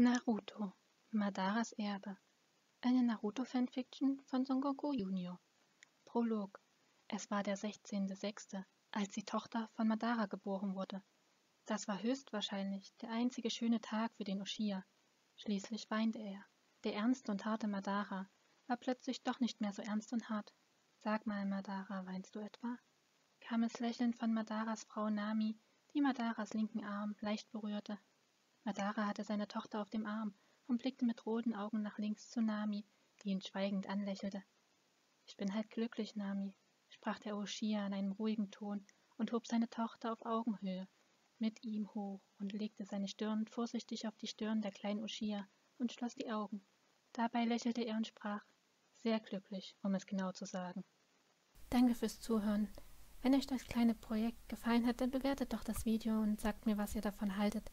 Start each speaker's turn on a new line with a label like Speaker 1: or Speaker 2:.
Speaker 1: Naruto Madaras Erbe Eine Naruto-Fanfiction von Son Goku Jr. Prolog Es war der 16.06., als die Tochter von Madara geboren wurde. Das war höchstwahrscheinlich der einzige schöne Tag für den Uchiha. Schließlich weinte er. Der ernste und harte Madara war plötzlich doch nicht mehr so ernst und hart. Sag mal, Madara, weinst du etwa? kam es lächelnd von Madaras Frau Nami, die Madaras linken Arm leicht berührte. Madara hatte seine Tochter auf dem Arm und blickte mit roten Augen nach links zu Nami, die ihn schweigend anlächelte. Ich bin halt glücklich, Nami, sprach der Uchiha in einem ruhigen Ton und hob seine Tochter auf Augenhöhe mit ihm hoch und legte seine Stirn vorsichtig auf die Stirn der kleinen Uchiha und schloss die Augen. Dabei lächelte er und sprach, sehr glücklich, um es genau zu sagen. Danke fürs Zuhören. Wenn euch das kleine Projekt gefallen hat, dann bewertet doch das Video und sagt mir, was ihr davon haltet.